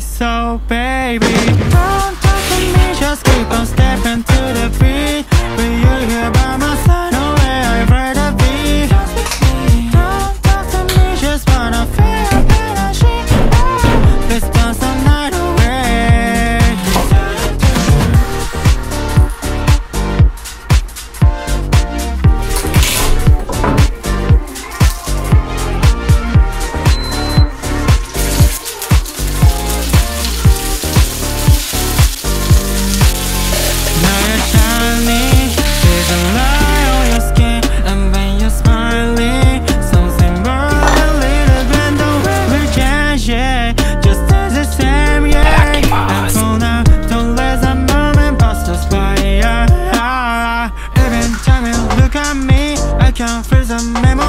so baby. look at me I can feel the memory